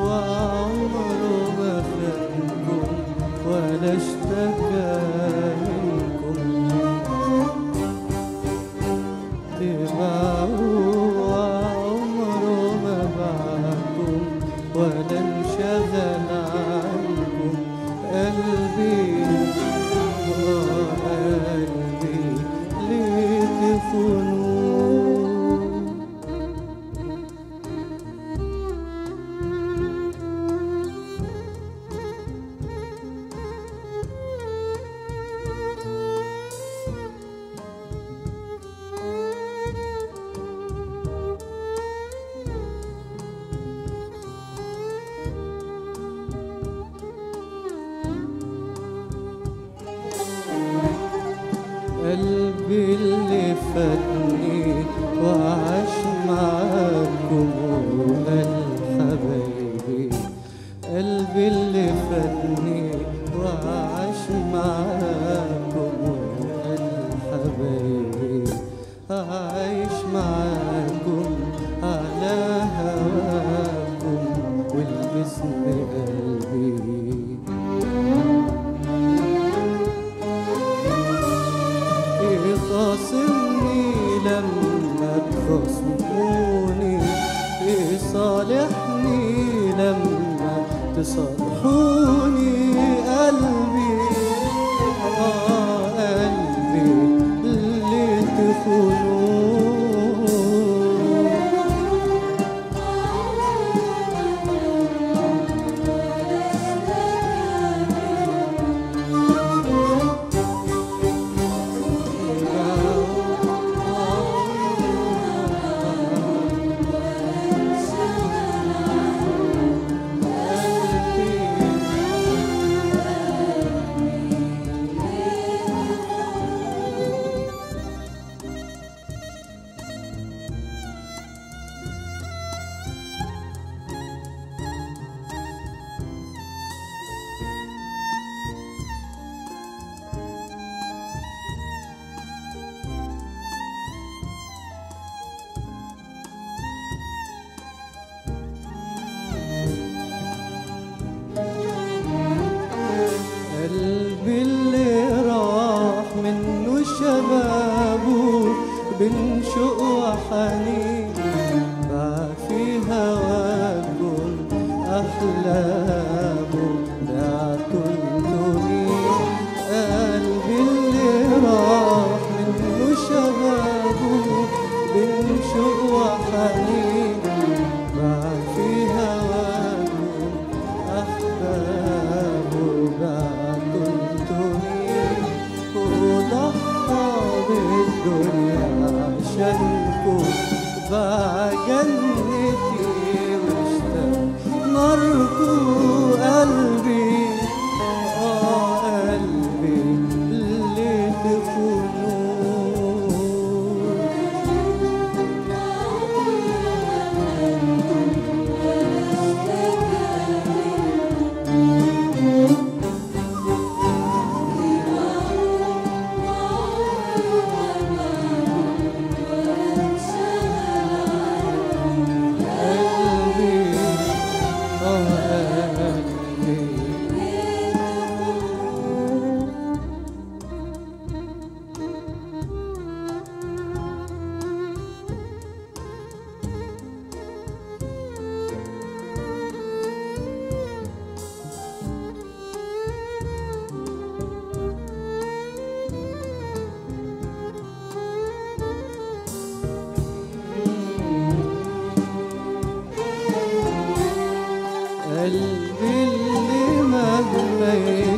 وعمره ما خانكم ولا اشتكى قلبي اللي فاتني وعاش معاكم وقال حبايبي قلبي اللي فاتني وعاش معاكم وقال حبايبي عايش معاكم على هواكم والبسم قلبي يصالحني لما تصالحوني قلبي. آه قلبي اللي تخونوه أحلامه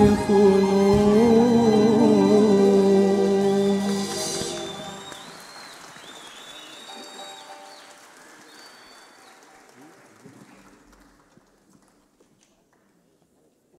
别胡闹。